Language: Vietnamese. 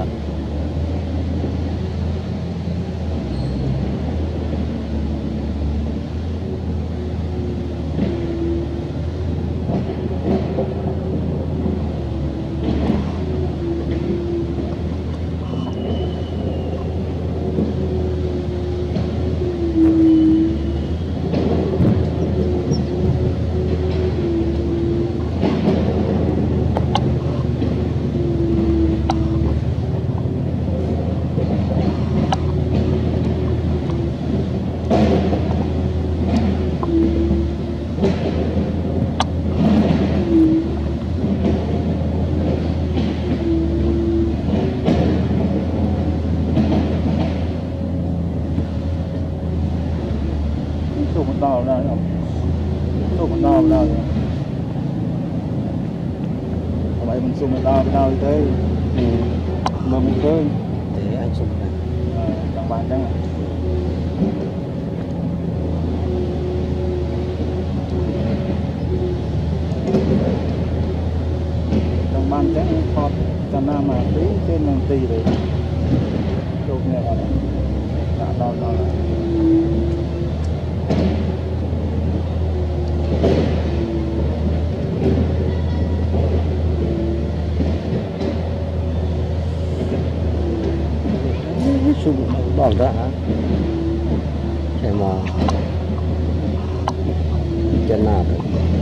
Bye. Đo ra không xung mình đo ra vậy mình xung mình đo đo như thế. Thì mà mình khơi để anh xung này. Các bạn trong ban chẳng phọt cho nam mà tí trên mình tì rồi chụp này đã đo đo lại xung bỏ ra để mà chân nào được